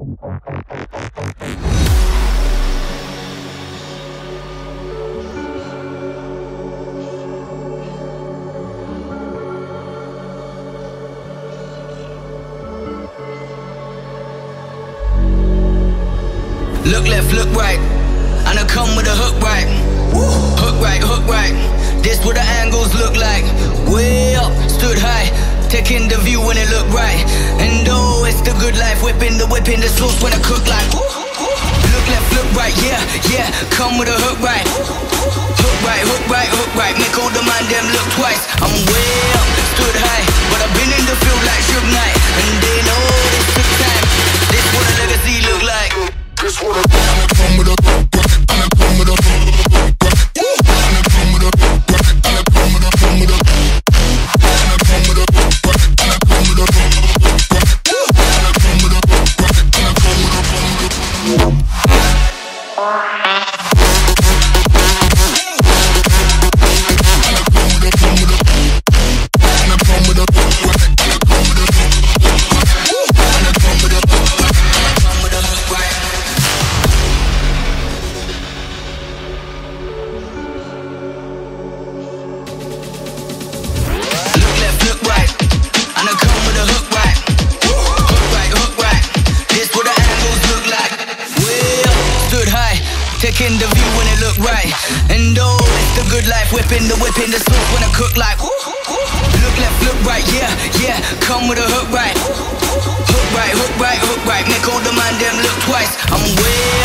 Look left, look right. And I come with a hook right. Hook right, hook right. This what the angles look like. Way up, stood high. Taking the view when it look right. Good life. Whipping the whipping the sauce when I cook like. Look left, look right, yeah, yeah. Come with a hook right. Hook right, hook right, hook right. Make all the man them look twice. I'm way up, stood high. But I've been in the field like Suge Knight. And they know this took time. This what a legacy look like. This what a Taking the view when it look right. And oh, it's the good life. Whipping the whip in the soup when I cook like. Look left, look right, yeah, yeah. Come with a hook right. Hook right, hook right, hook right. Make all the man them look twice. I'm way